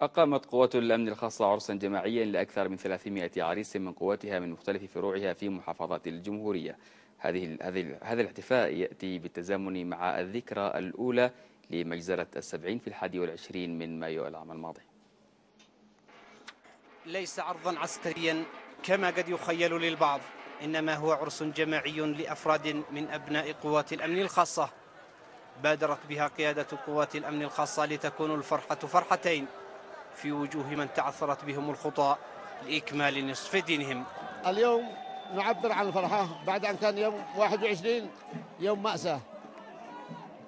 أقامت قوات الأمن الخاصة عرسا جماعيا لأكثر من 300 عريس من قواتها من مختلف فروعها في محافظات الجمهورية. هذه هذا الاحتفاء يأتي بالتزامن مع الذكرى الأولى لمجزرة السبعين في الحادي والعشرين من مايو العام الماضي. ليس عرضا عسكريا كما قد يخيل للبعض إنما هو عرس جماعي لأفراد من أبناء قوات الأمن الخاصة. بادرت بها قيادة قوات الأمن الخاصة لتكون الفرحة فرحتين. في وجوه من تعثرت بهم الخطى لإكمال نصف دينهم. اليوم نعبر عن الفرحة بعد أن كان يوم 21 يوم مأساة.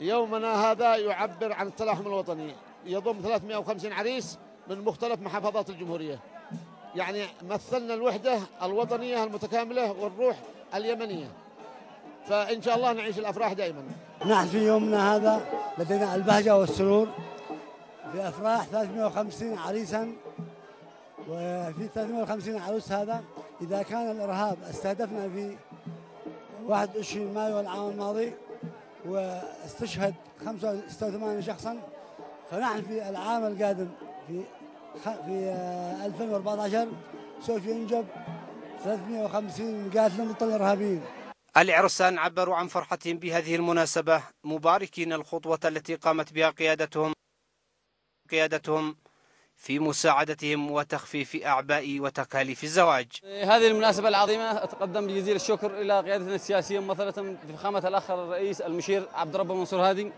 يومنا هذا يعبر عن التلاحم الوطني. يضم 350 عريس من مختلف محافظات الجمهورية. يعني مثلنا الوحدة الوطنية المتكاملة والروح اليمنية. فإن شاء الله نعيش الأفراح دائما. نحن في يومنا هذا لدينا البهجة والسرور. في أفراح 350 عريسا وفي 350 عروس هذا. إذا كان الإرهاب استهدفنا في 21 مايو العام الماضي واستشهد 85 شخصا. فنحن في العام القادم في في 2014 سوف ينجب 350 مقاتل ضد الإرهابيين. العرسان عبروا عن فرحتهم بهذه المناسبة مباركين الخطوة التي قامت بها قيادتهم. قيادتهم في مساعدتهم وتخفيف أعباء وتكاليف الزواج. هذه المناسبة العظيمة أتقدم بجزيل الشكر إلى قيادتنا السياسية ممثلة في فخامة الأخ الرئيس المشير عبد رب منصور هادي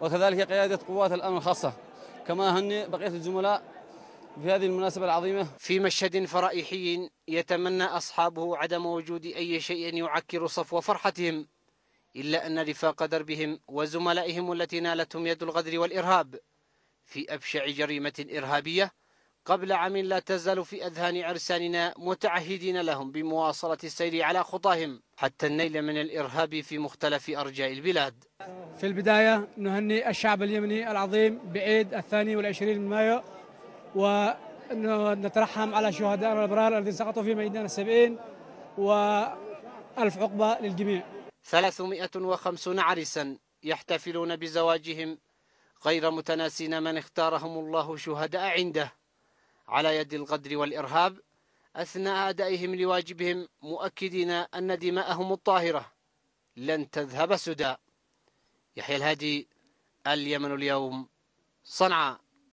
وكذلك قيادة قوات الأمن الخاصة. كما هني بقية الزملاء في هذه المناسبة العظيمة. في مشهد فرائحي يتمنى أصحابه عدم وجود أي شيء يعكر صفو فرحتهم إلا أن رفاق دربهم وزملائهم التي نالتهم يد الغدر والإرهاب. في أبشع جريمة إرهابية قبل عام لا تزال في أذهان عرساننا متعهدين لهم بمواصلة السير على خطاهم حتى النيل من الإرهاب في مختلف أرجاء البلاد. في البداية نهني الشعب اليمني العظيم بعيد الثاني والعشرين من مايو ونترحم على شهدائنا الأبرار الذين سقطوا في ميدان السبعين وألف عقبة للجميع. 350 عريسا يحتفلون بزواجهم غير متناسين من اختارهم الله شهداء عنده. على يد الغدر والإرهاب أثناء أدائهم لواجبهم مؤكدين أن دماءهم الطاهرة لن تذهب سدى يحيى الهادي اليمن اليوم صنعاء.